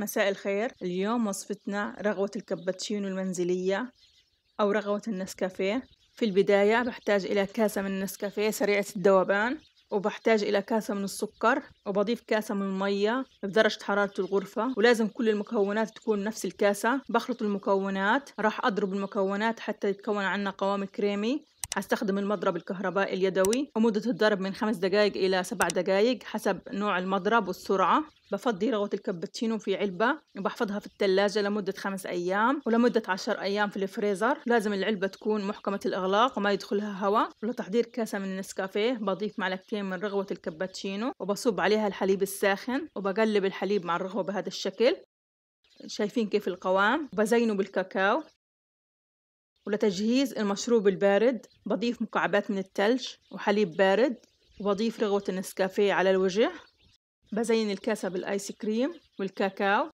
مساء الخير. اليوم وصفتنا رغوة الكابتشينو المنزلية أو رغوة النسكافيه. في البداية بحتاج إلى كاسة من النسكافيه سريعة الذوبان وبحتاج إلى كاسة من السكر وبضيف كاسة من المية بدرجة حرارة الغرفة. ولازم كل المكونات تكون نفس الكاسة. بخلط المكونات راح أضرب المكونات حتى يتكون عنا قوام كريمي. هستخدم المضرب الكهربائي اليدوي ومدة الضرب من خمس دقايق إلى سبع دقايق حسب نوع المضرب والسرعة. بفضي رغوة الكابتشينو في علبة وبحفظها في الثلاجة لمدة خمس أيام ولمدة عشر أيام في الفريزر. لازم العلبة تكون محكمة الإغلاق وما يدخلها هواء. ولتحضير كاسة من النسكافيه بضيف معلقتين من رغوة الكابتشينو وبصب عليها الحليب الساخن وبقلب الحليب مع الرغوة بهذا الشكل. شايفين كيف القوام؟ بزينه بالكاكاو. ولتجهيز المشروب البارد بضيف مكعبات من الثلج وحليب بارد وبضيف رغوة النسكافيه على الوجه بزين الكاسة بالآيس كريم والكاكاو